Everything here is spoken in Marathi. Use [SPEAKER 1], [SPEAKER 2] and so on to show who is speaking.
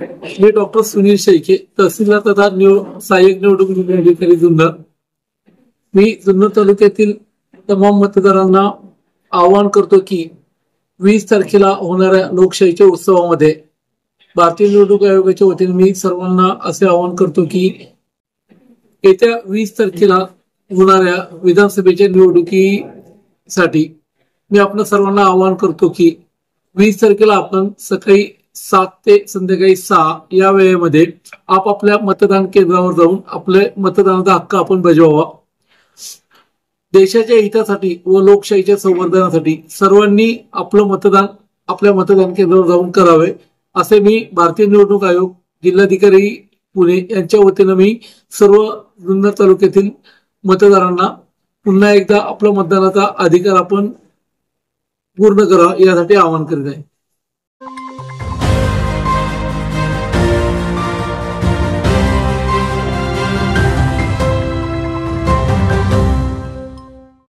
[SPEAKER 1] मी डॉक्टर सुनील शेळके तहसीलदार तथा निव सहाय्यक निवडणूक अधिकारी जुन्नर मी जुन्नर तालुक्यातील तमाम मतदारांना आवाहन करतो की वीस तारखेला होणाऱ्या लोकशाहीच्या उत्सवामध्ये भारतीय निवडणूक आयोगाच्या वतीने मी सर्वांना असे आवाहन करतो की येत्या वीस तारखेला होणाऱ्या विधानसभेच्या निवडणुकीसाठी मी आपल्या सर्वांना आवाहन करतो की वीस तारखेला आपण सकाळी सात ते संध्याकाळी सहा या वेळेमध्ये आपापल्या मतदान केंद्रावर जाऊन आपले मतदानाचा हक्क आपण बजावावा. देशाच्या हितासाठी व लोकशाहीच्या संवर्धनासाठी सर्वांनी आपलं मतदान आपल्या मतदान केंद्रावर जाऊन करावे असे मी भारतीय निवडणूक आयोग जिल्हाधिकारी पुणे यांच्या वतीनं मी सर्व जुन्नर तालुक्यातील मतदारांना पुन्हा एकदा आपला मतदानाचा अधिकार आपण पूर्ण करा यासाठी आवाहन करीत आहे.